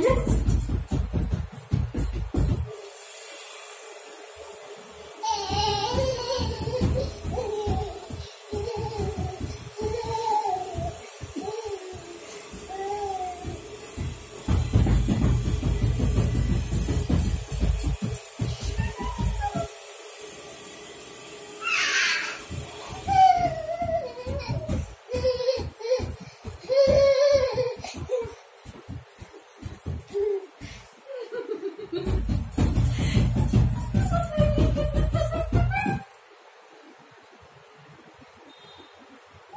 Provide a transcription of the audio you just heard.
yes